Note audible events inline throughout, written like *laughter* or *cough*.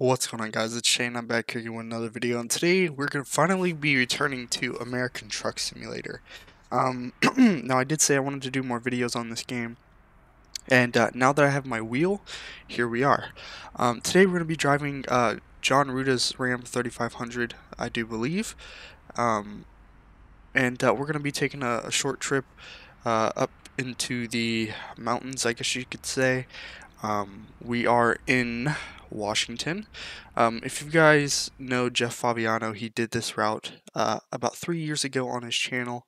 What's going on guys, it's Shane, I'm back here with another video, and today we're going to finally be returning to American Truck Simulator. Um, *clears throat* now I did say I wanted to do more videos on this game, and uh, now that I have my wheel, here we are. Um, today we're going to be driving uh, John Ruda's Ram 3500, I do believe, um, and uh, we're going to be taking a, a short trip uh, up into the mountains, I guess you could say. Um, we are in Washington. Um, if you guys know Jeff Fabiano, he did this route uh, about three years ago on his channel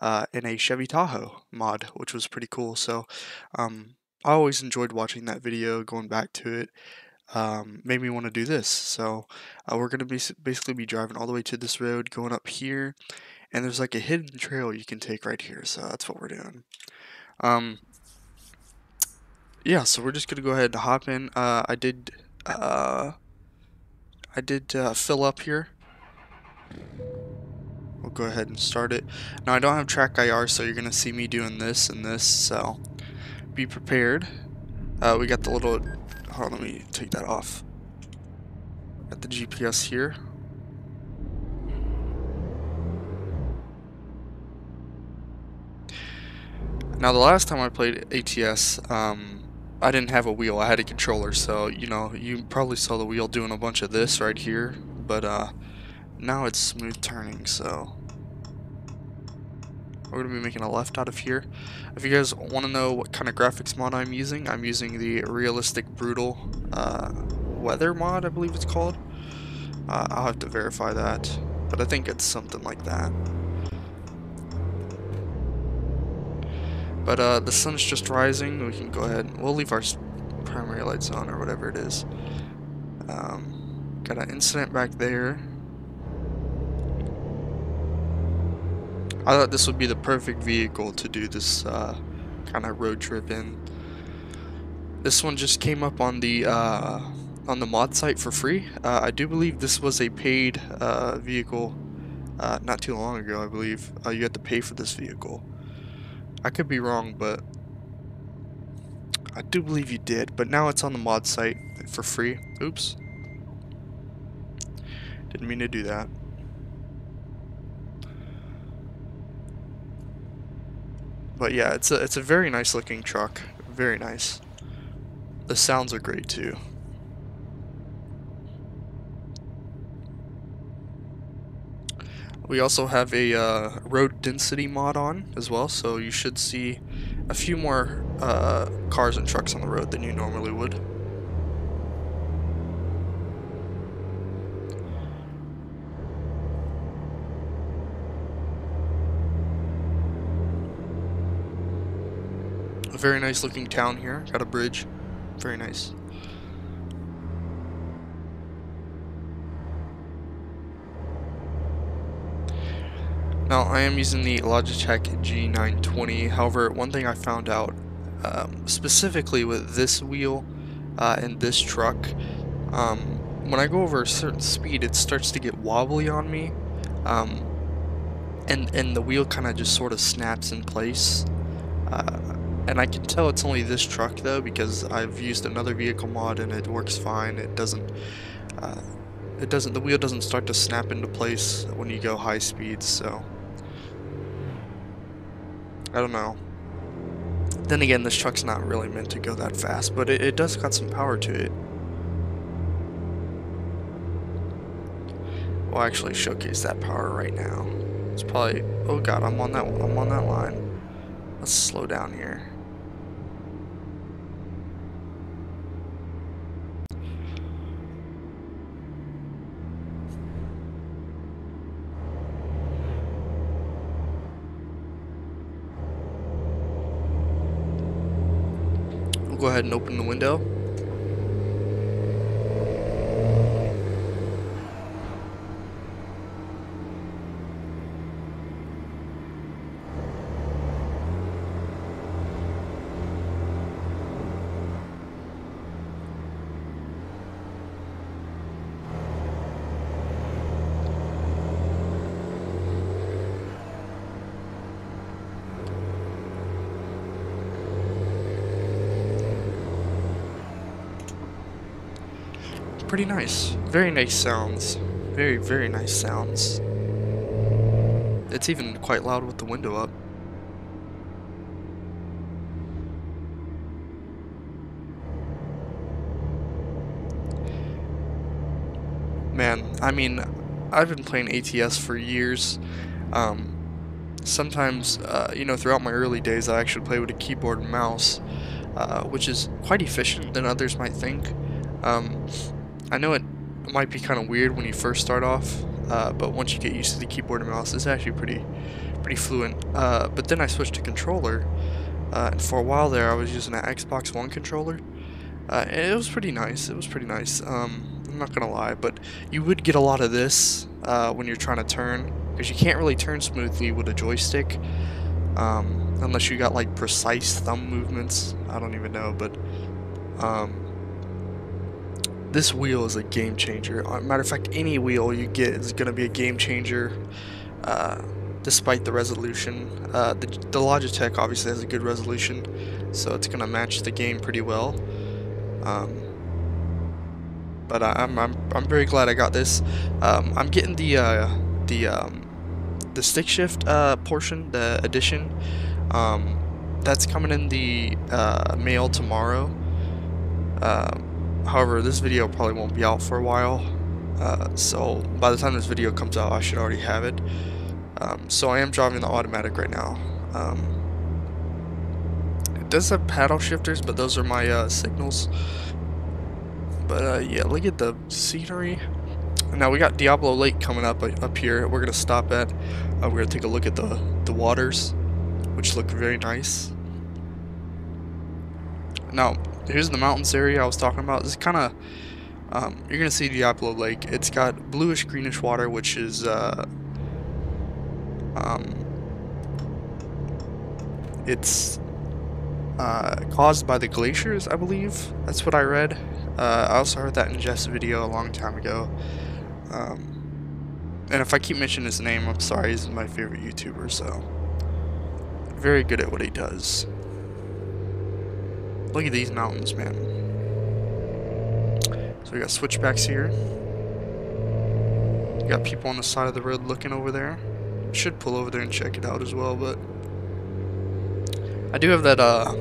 uh, in a Chevy Tahoe mod, which was pretty cool. So um, I always enjoyed watching that video, going back to it. Um, made me want to do this. So uh, we're going to be basically be driving all the way to this road, going up here, and there's like a hidden trail you can take right here. So that's what we're doing. Um, yeah, so we're just gonna go ahead and hop in. Uh, I did uh, I did uh, fill up here. We'll go ahead and start it. Now I don't have track IR, so you're gonna see me doing this and this. So be prepared. Uh, we got the little. Hold on, let me take that off. Got the GPS here. Now the last time I played ATS, um, I didn't have a wheel, I had a controller, so, you know, you probably saw the wheel doing a bunch of this right here, but, uh, now it's smooth turning, so we're going to be making a left out of here. If you guys want to know what kind of graphics mod I'm using, I'm using the Realistic Brutal uh, Weather mod, I believe it's called. Uh, I'll have to verify that, but I think it's something like that. But uh, the sun's just rising. We can go ahead. We'll leave our primary lights on or whatever it is. Um, got an incident back there. I thought this would be the perfect vehicle to do this uh, kind of road trip in. This one just came up on the uh, on the mod site for free. Uh, I do believe this was a paid uh, vehicle uh, not too long ago. I believe uh, you had to pay for this vehicle. I could be wrong, but I do believe you did. But now it's on the mod site for free. Oops. Didn't mean to do that. But yeah, it's a it's a very nice looking truck. Very nice. The sounds are great too. We also have a uh, road density mod on as well, so you should see a few more uh, cars and trucks on the road than you normally would. A very nice looking town here, got a bridge, very nice. Now I am using the Logitech G920, however one thing I found out um, specifically with this wheel uh, and this truck, um, when I go over a certain speed it starts to get wobbly on me um, and, and the wheel kind of just sort of snaps in place. Uh, and I can tell it's only this truck though because I've used another vehicle mod and it works fine. It doesn't uh, it doesn't the wheel doesn't start to snap into place when you go high speeds so I don't know. Then again, this truck's not really meant to go that fast, but it, it does got some power to it. We'll actually showcase that power right now. It's probably, oh god, I'm on that, I'm on that line. Let's slow down here. go ahead and open the window. Pretty nice. Very nice sounds. Very, very nice sounds. It's even quite loud with the window up. Man, I mean, I've been playing ATS for years. Um, sometimes, uh, you know, throughout my early days, I actually play with a keyboard and mouse, uh, which is quite efficient than others might think. Um, I know it might be kind of weird when you first start off, uh, but once you get used to the keyboard and mouse, it's actually pretty, pretty fluent. Uh, but then I switched to controller, uh, and for a while there, I was using an Xbox One controller. Uh, it was pretty nice. It was pretty nice. Um, I'm not gonna lie, but you would get a lot of this when you're trying to turn because you can't really turn smoothly with a joystick um, unless you got like precise thumb movements I don't even know but um, this wheel is a game changer uh, matter of fact any wheel you get is gonna be a game changer uh, despite the resolution uh, the, the Logitech obviously has a good resolution so it's gonna match the game pretty well um, but I, am I'm, I'm very glad I got this. Um, I'm getting the uh, the um, the stick shift uh, portion, the addition, um, that's coming in the uh, mail tomorrow. However, this video probably won't be out for a while, uh, so by the time this video comes out, I should already have it. Um, so I am driving the automatic right now. Um, it does have paddle shifters, but those are my uh, signals. But uh, yeah, look at the scenery. Now we got Diablo Lake coming up uh, up here. We're gonna stop at. Uh, we're gonna take a look at the the waters, which look very nice. Now here's the mountains area I was talking about. This kind of um, you're gonna see Diablo Lake. It's got bluish greenish water, which is uh, um, it's uh, caused by the glaciers, I believe. That's what I read. Uh, I also heard that in Jeff's video a long time ago. Um, and if I keep mentioning his name, I'm sorry, he's my favorite YouTuber, so. Very good at what he does. Look at these mountains, man. So we got switchbacks here. You got people on the side of the road looking over there. Should pull over there and check it out as well, but I do have that uh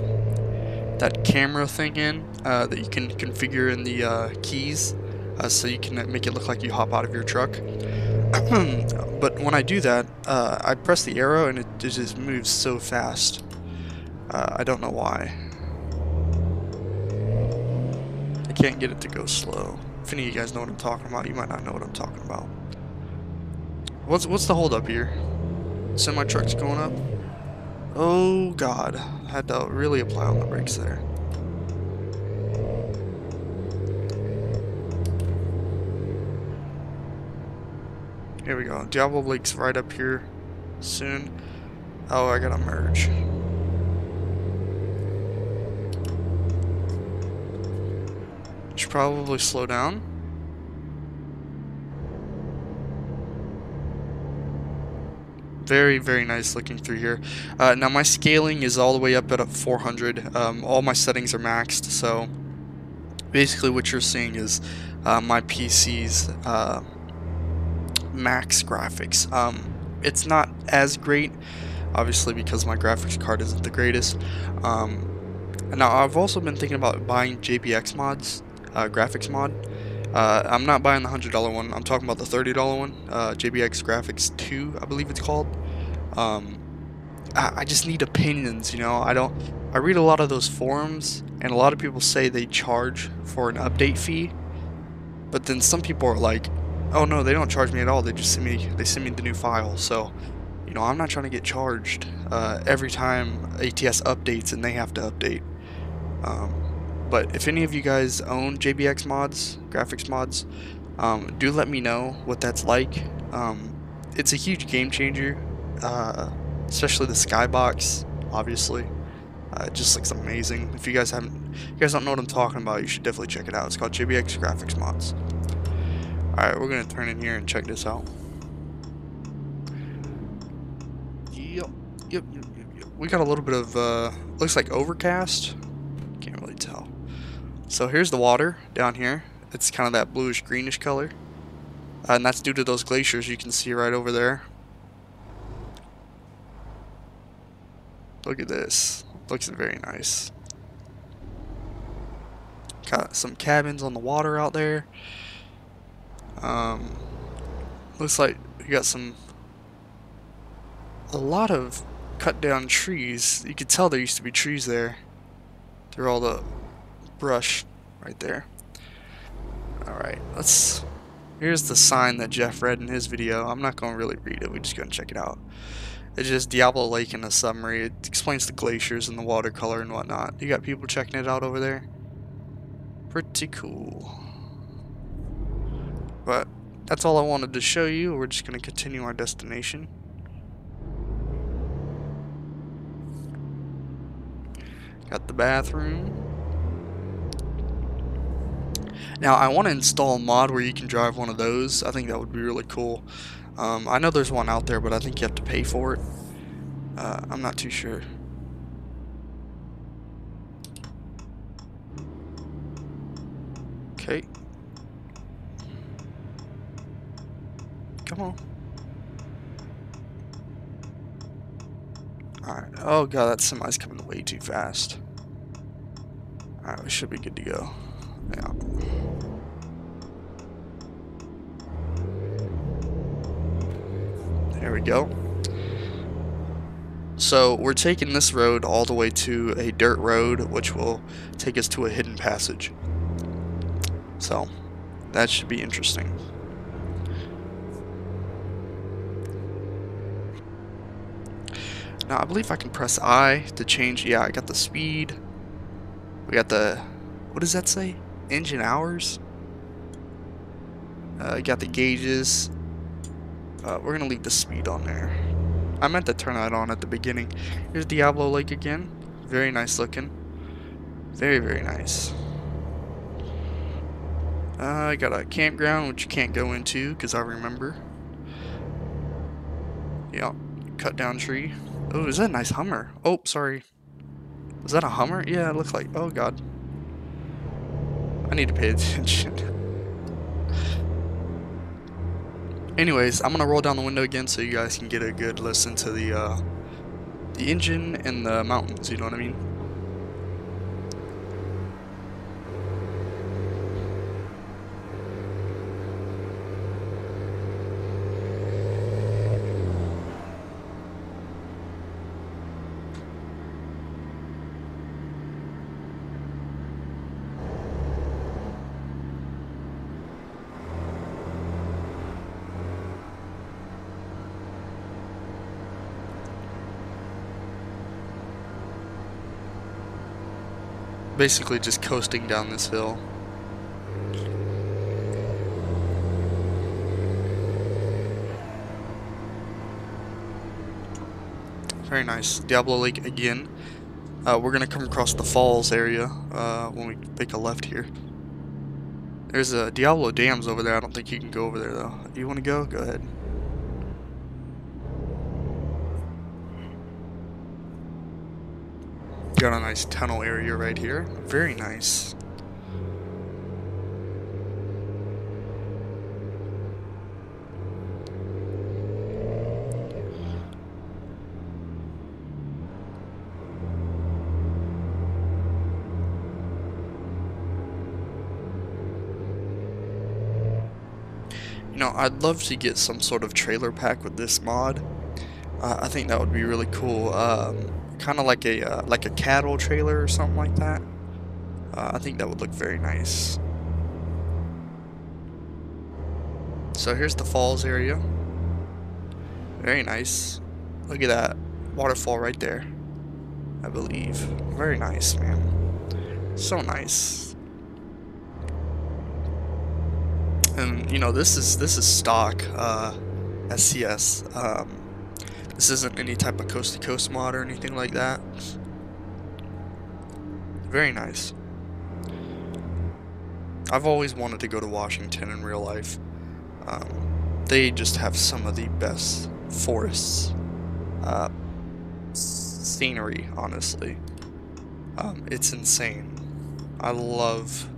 that camera thing in uh, that you can configure in the uh, keys uh, so you can make it look like you hop out of your truck. *clears throat* but when I do that, uh, I press the arrow and it, it just moves so fast. Uh, I don't know why. I can't get it to go slow. If any of you guys know what I'm talking about, you might not know what I'm talking about. What's what's the hold up here? Semi truck's going up. Oh god, I had to really apply on the brakes there. Here we go. Diablo Lake's right up here soon. Oh, I gotta merge. Probably slow down. Very, very nice looking through here. Uh, now my scaling is all the way up at 400. Um, all my settings are maxed, so basically what you're seeing is uh, my PC's uh, max graphics. Um, it's not as great, obviously, because my graphics card isn't the greatest. Um, now, I've also been thinking about buying JBX mods, uh, graphics mod. Uh, I'm not buying the $100 one, I'm talking about the $30 one, uh, JBX Graphics 2, I believe it's called. Um, I, I just need opinions, you know, I don't, I read a lot of those forums, and a lot of people say they charge for an update fee, but then some people are like, Oh no, they don't charge me at all. They just send me they send me the new file. So, you know, I'm not trying to get charged uh, every time ATS updates and they have to update. Um, but if any of you guys own JBX mods, graphics mods, um, do let me know what that's like. Um, it's a huge game changer, uh, especially the skybox, obviously. Uh, it just looks amazing. If you guys haven't, you guys don't know what I'm talking about, you should definitely check it out. It's called JBX Graphics Mods. Alright, we're gonna turn in here and check this out. Yep, yep, yep, yep. We got a little bit of, uh, looks like overcast. Can't really tell. So here's the water down here. it's kind of that bluish greenish color. Uh, and that's due to those glaciers you can see right over there. Look at this. Looks very nice. Got some cabins on the water out there. Um, looks like you got some a lot of cut down trees. You could tell there used to be trees there through all the brush right there. Alright, let's... Here's the sign that Jeff read in his video. I'm not going to really read it. We're just going to check it out. It's just Diablo Lake in a summary. It explains the glaciers and the watercolor and whatnot. You got people checking it out over there? Pretty cool. But that's all I wanted to show you. We're just going to continue our destination. Got the bathroom. Now, I want to install a mod where you can drive one of those. I think that would be really cool. Um, I know there's one out there, but I think you have to pay for it. Uh, I'm not too sure. Okay. Come on. Alright. Oh god, that semi's coming way too fast. Alright, we should be good to go. Yeah. There we go. So we're taking this road all the way to a dirt road, which will take us to a hidden passage. So that should be interesting. Now I believe I can press I to change. Yeah, I got the speed. We got the, what does that say? Engine hours. Uh, got the gauges. Uh, we're gonna leave the speed on there. I meant to turn that on at the beginning. Here's Diablo Lake again. Very nice looking. Very, very nice. Uh, I got a campground which you can't go into because I remember. Yeah, cut down tree. Oh, is that a nice Hummer? Oh, sorry. Is that a Hummer? Yeah, it looks like. Oh, God. I need to pay *laughs* attention. Anyways, I'm gonna roll down the window again so you guys can get a good listen to the uh, the engine and the mountains. You know what I mean? Basically just coasting down this hill. Very nice. Diablo Lake again. Uh, we're going to come across the falls area uh, when we make a left here. There's a Diablo Dams over there. I don't think you can go over there though. Do you want to go? Go ahead. Got a nice tunnel area right here. Very nice. You know, I'd love to get some sort of trailer pack with this mod. Uh, I think that would be really cool. Um, kind of like a uh, like a cattle trailer or something like that. Uh, I think that would look very nice. So here's the falls area. Very nice. Look at that waterfall right there. I believe. Very nice, man. So nice. And you know this is this is stock uh, SCS. Um, this isn't any type of coast to coast mod or anything like that. Very nice. I've always wanted to go to Washington in real life. Um, they just have some of the best forests. Uh, scenery, honestly. Um, it's insane. I love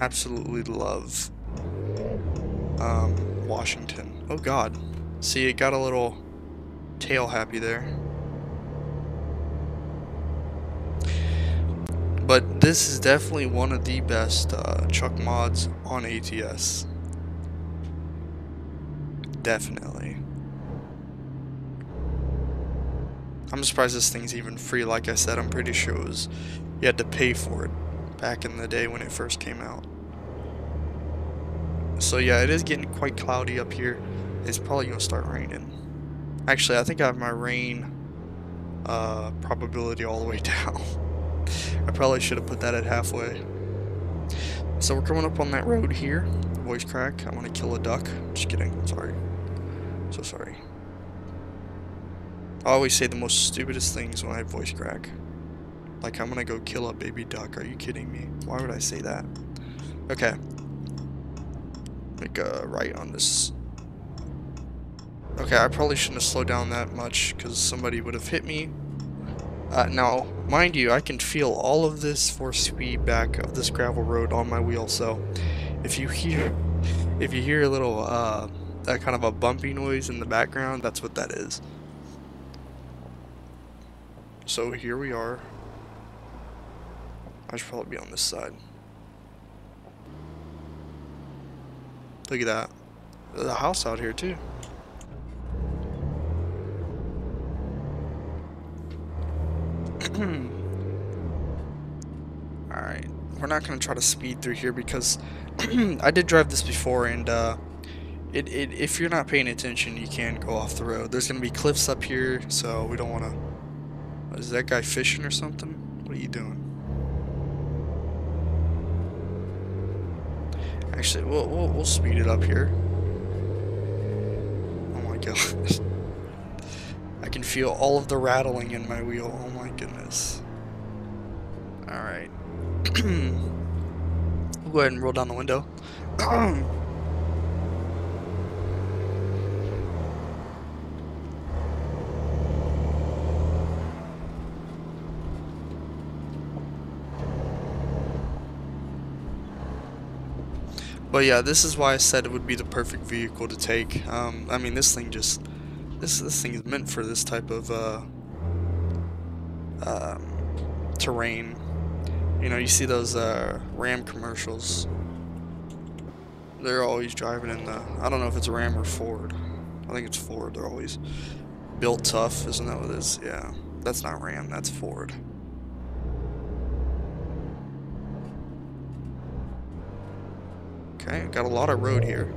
absolutely love um, Washington. Oh god. See, it got a little tail happy there. But this is definitely one of the best uh, truck mods on ATS. Definitely. I'm surprised this thing's even free. Like I said, I'm pretty sure it was, you had to pay for it back in the day when it first came out. So yeah, it is getting quite cloudy up here. It's probably going to start raining. Actually, I think I have my rain uh, probability all the way *laughs* down. I probably should have put that at halfway. So we're coming up on that road here. Voice crack. I want to kill a duck. Just kidding. Sorry. So sorry. I always say the most stupidest things when I voice crack. Like, I'm gonna go kill a baby duck. Are you kidding me? Why would I say that? Okay. Make a right on this. Okay, I probably shouldn't have slowed down that much because somebody would have hit me. Uh, now, mind you, I can feel all of this force feedback of this gravel road on my wheel, so if you hear if you hear a little uh, that kind of a bumpy noise in the background, that's what that is. So here we are. I should probably be on this side. Look at that. There's a house out here too. *clears throat* Alright, we're not going to try to speed through here because *clears throat* I did drive this before and uh, it, it, if you're not paying attention you can go off the road. There's going to be cliffs up here so we don't want to... Is that guy fishing or something? What are you doing? Actually, we'll, we'll, we'll speed it up here. Oh my *laughs* god. I can feel all of the rattling in my wheel. Oh goodness. Alright. we'll *clears throat* go ahead and roll down the window. *clears throat* But yeah, this is why I said it would be the perfect vehicle to take. Um, I mean, this thing just this this thing is meant for this type of uh, um, terrain. You know, you see those uh, Ram commercials. They're always driving in the. I don't know if it's Ram or Ford. I think it's Ford. They're always built tough, isn't that what it is? Yeah, that's not Ram. That's Ford. Okay, got a lot of road here.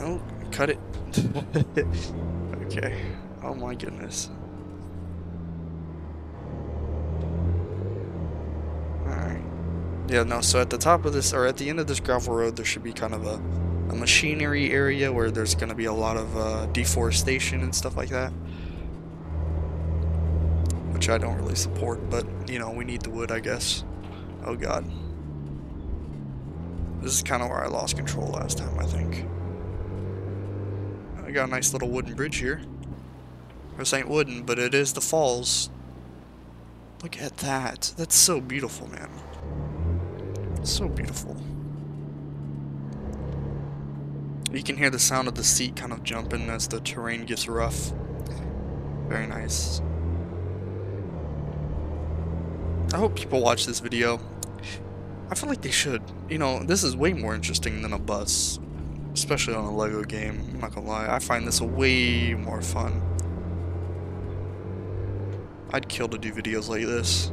Oh, cut it. *laughs* okay. Oh my goodness. Alright. Yeah, no, so at the top of this, or at the end of this gravel road, there should be kind of a, a machinery area where there's going to be a lot of uh, deforestation and stuff like that. Which I don't really support, but, you know, we need the wood, I guess. Oh god. This is kind of where I lost control last time, I think. Got a nice little wooden bridge here. This ain't wooden, but it is the falls. Look at that. That's so beautiful, man. So beautiful. You can hear the sound of the seat kind of jumping as the terrain gets rough. Very nice. I hope people watch this video. I feel like they should. You know, this is way more interesting than a bus. Especially on a LEGO game, I'm not gonna lie. I find this way more fun. I'd kill to do videos like this.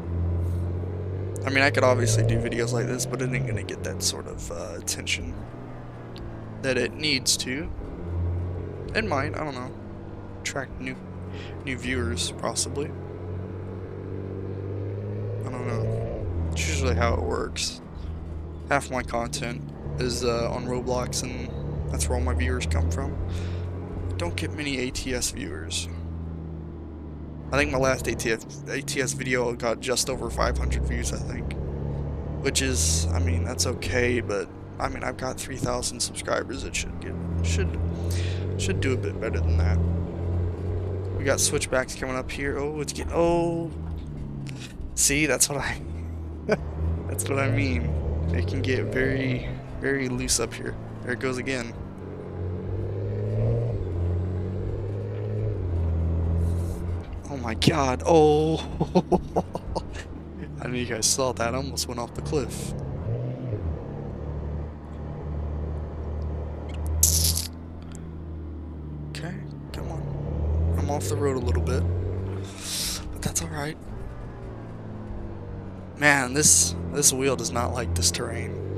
I mean, I could obviously do videos like this, but it ain't gonna get that sort of uh, attention that it needs to. It might, I don't know. Attract new, new viewers, possibly. I don't know. It's usually how it works half my content is uh, on Roblox, and that's where all my viewers come from. Don't get many ATS viewers. I think my last ATS, ATS video got just over 500 views, I think. Which is, I mean, that's okay, but I mean, I've got 3,000 subscribers. It should get, should, should do a bit better than that. We got switchbacks coming up here. Oh, it's getting, oh. See, that's what I, *laughs* That's what I mean. It can get very, very loose up here. There it goes again. Oh my god. Oh. *laughs* I know you guys saw that. I almost went off the cliff. Okay, come on. I'm off the road a little bit. But that's alright. Man, this this wheel does not like this terrain.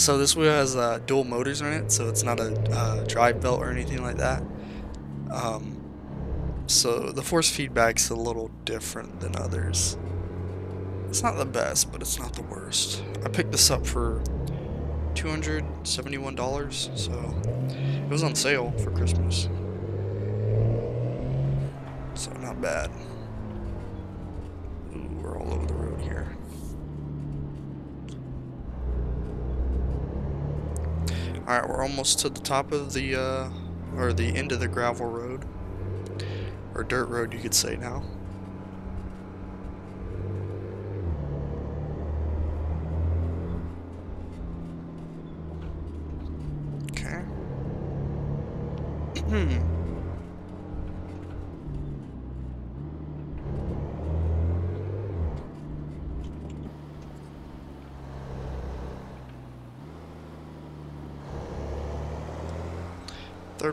So this wheel has uh, dual motors in it, so it's not a uh, drive belt or anything like that. Um, so the force feedback's a little different than others. It's not the best, but it's not the worst. I picked this up for $271, so it was on sale for Christmas. So not bad. Ooh, we're all over the road here. Alright, we're almost to the top of the, uh, or the end of the gravel road. Or dirt road, you could say now. Okay. Hmm.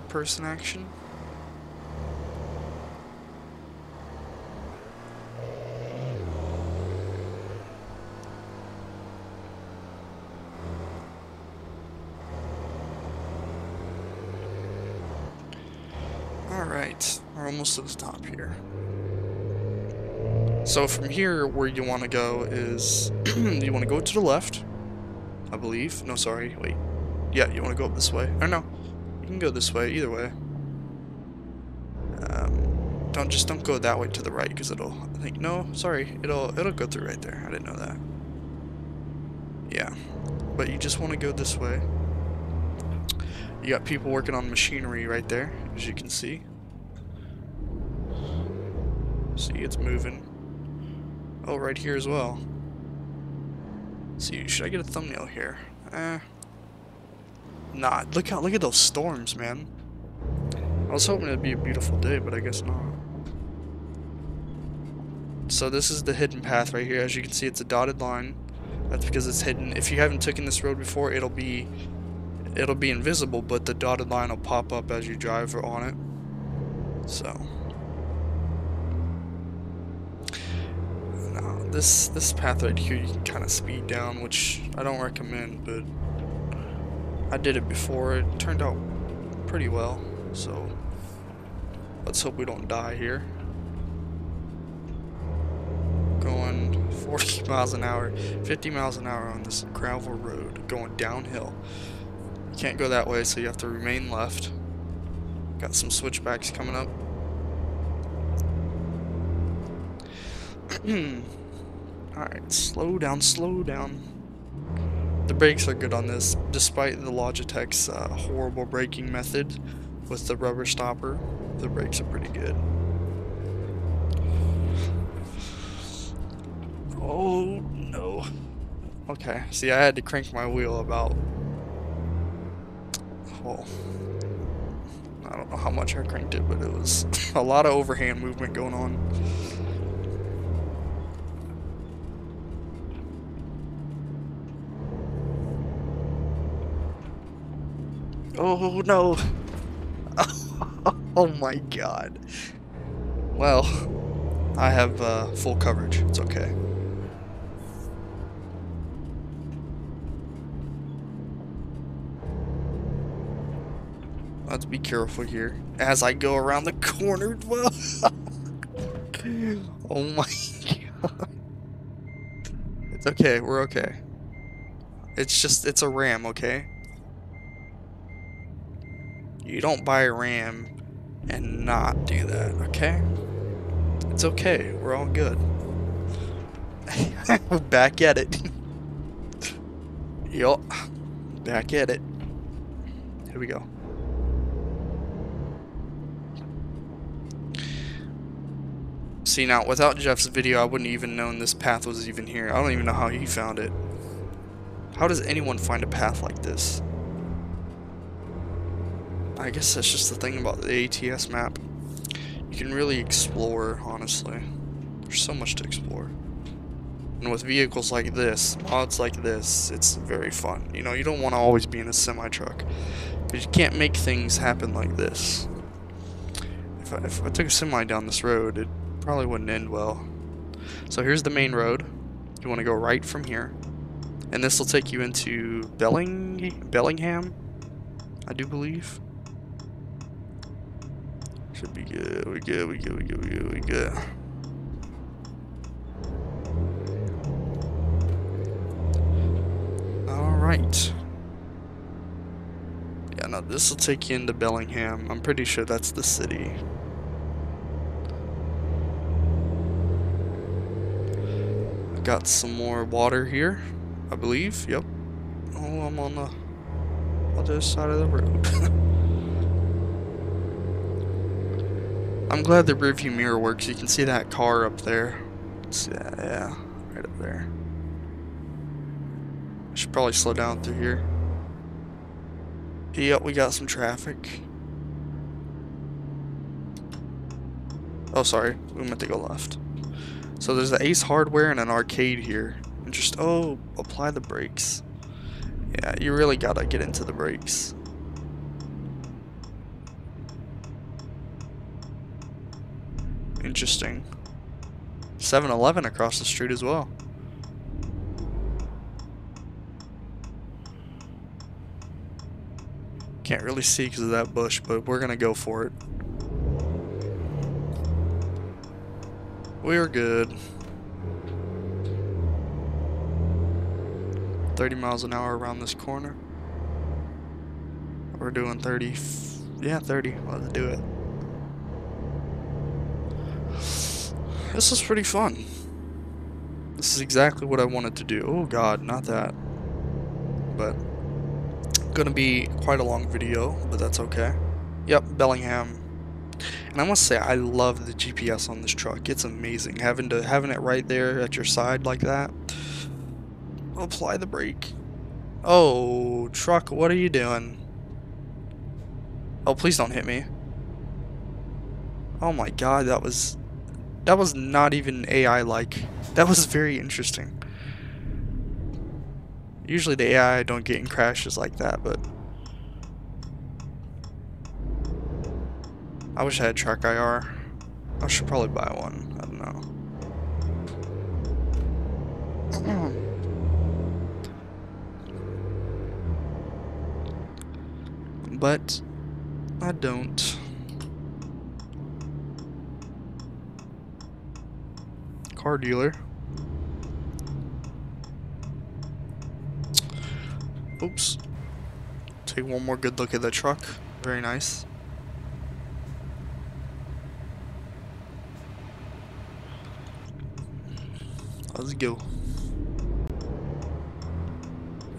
Person action. Alright, we're almost to the top here. So from here, where you want to go is, *clears throat* you want to go to the left, I believe. No, sorry, wait. Yeah, you want to go up this way. Or no, you can go this way, either way. Um, don't, just don't go that way to the right, because it'll, I think, no, sorry, it'll, it'll go through right there. I didn't know that. Yeah, but you just want to go this way. You got people working on machinery right there, as you can see. See, it's moving. Oh, right here as well. See, should I get a thumbnail here? Eh. Nah, look how look at those storms, man. I was hoping it'd be a beautiful day, but I guess not. So this is the hidden path right here. As you can see, it's a dotted line. That's because it's hidden. If you haven't taken this road before, it'll be it'll be invisible, but the dotted line will pop up as you drive on it. So. This, this path right here, you can kind of speed down, which I don't recommend, but I did it before. It turned out pretty well, so let's hope we don't die here. Going 40 *laughs* miles an hour, 50 miles an hour on this gravel road, going downhill. You can't go that way, so you have to remain left. Got some switchbacks coming up. *clears throat* Alright, slow down, slow down. The brakes are good on this, despite the Logitech's uh, horrible braking method with the rubber stopper. The brakes are pretty good. Oh no. Okay, see I had to crank my wheel about well, I don't know how much I cranked it, but it was *laughs* a lot of overhand movement going on. Oh no! *laughs* oh my god. Well, I have uh, full coverage. It's okay. Let's be careful here as I go around the corner. *laughs* oh my god. It's okay, we're okay. It's just, it's a ram, okay? You don't buy a ram and not do that, okay? It's okay, we're all good. *laughs* Back at it. *laughs* yup. Back at it. Here we go. See now, without Jeff's video, I wouldn't even known this path was even here. I don't even know how he found it. How does anyone find a path like this? I guess that's just the thing about the ATS map. You can really explore, honestly. There's so much to explore. And with vehicles like this, mods like this, it's very fun. You know, you don't want to always be in a semi-truck. Because you can't make things happen like this. If I, if I took a semi down this road, it probably wouldn't end well. So here's the main road. You want to go right from here. And this will take you into Belling Bellingham, I do believe. Should be good, we good, we good, we good, we good, we good. Alright. Yeah, no, this will take you into Bellingham. I'm pretty sure that's the city. got some more water here, I believe. Yep. Oh, I'm on the other side of the road. *laughs* I'm glad the rearview mirror works. You can see that car up there. See that? Yeah, right up there. I should probably slow down through here. Yep, we got some traffic. Oh, sorry. We meant to go left. So there's the Ace Hardware and an arcade here. And just, oh, apply the brakes. Yeah, you really gotta get into the brakes. Interesting. 7-Eleven across the street as well. Can't really see because of that bush, but we're gonna go for it. We're good. 30 miles an hour around this corner. We're doing 30. Yeah, 30. Let's do it. This is pretty fun. This is exactly what I wanted to do. Oh god, not that. But, gonna be quite a long video, but that's okay. Yep, Bellingham and I must say, I love the GPS on this truck. It's amazing. Having to having it right there at your side like that. Apply the brake. Oh, truck, what are you doing? Oh, please don't hit me. Oh my god, that was... That was not even AI-like. That was very interesting. Usually the AI don't get in crashes like that, but... I wish I had track IR. I should probably buy one. I don't know. *clears throat* but I don't. Car dealer. Oops. Take one more good look at the truck. Very nice. Let's go.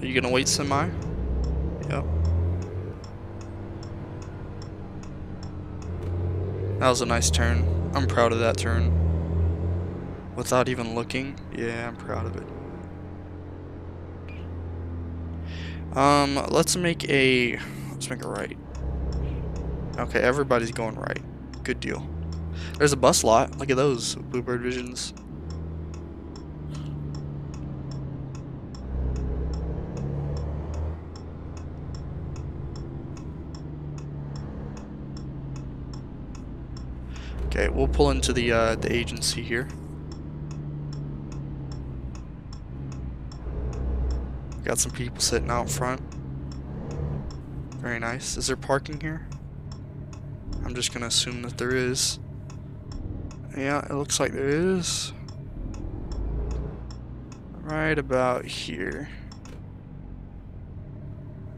Are you gonna wait semi? Yep. That was a nice turn. I'm proud of that turn. Without even looking, yeah, I'm proud of it. Um, let's make a, let's make a right. Okay, everybody's going right. Good deal. There's a bus lot. Look at those Bluebird Visions. Okay, we'll pull into the uh, the agency here. Got some people sitting out front. Very nice. Is there parking here? I'm just gonna assume that there is. Yeah, it looks like there is. Right about here.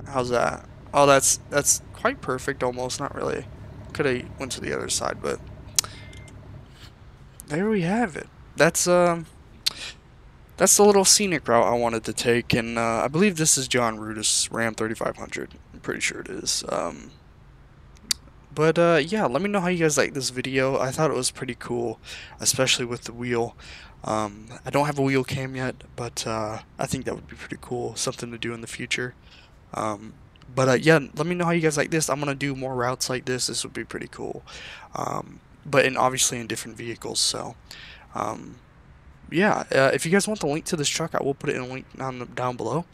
How's that? Oh, that's that's quite perfect almost. Not really. Could have went to the other side, but there we have it. That's um, that's the little scenic route I wanted to take, and uh, I believe this is John Ruda's Ram 3500. I'm pretty sure it is. Um, But uh, yeah, let me know how you guys like this video. I thought it was pretty cool, especially with the wheel. Um, I don't have a wheel cam yet, but uh, I think that would be pretty cool, something to do in the future. Um, but uh, yeah, let me know how you guys like this. I'm gonna do more routes like this. This would be pretty cool. Um, but in obviously in different vehicles. So um, yeah, uh, if you guys want the link to this truck, I will put it in a link down down below.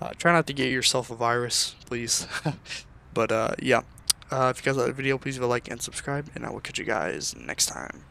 Uh, try not to get yourself a virus, please. *laughs* but uh, yeah, uh, if you guys like the video, please leave a like and subscribe, and I will catch you guys next time.